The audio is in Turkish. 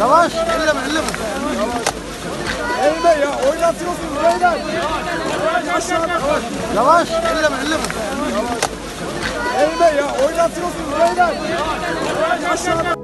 Yavaş. Elleme elleme. Eğme ya oynatıyorsunuz beyler. Yavaş. Yavaş. Elleme elleme. Eğme ya oynatıyorsunuz beyler. Aşağıda.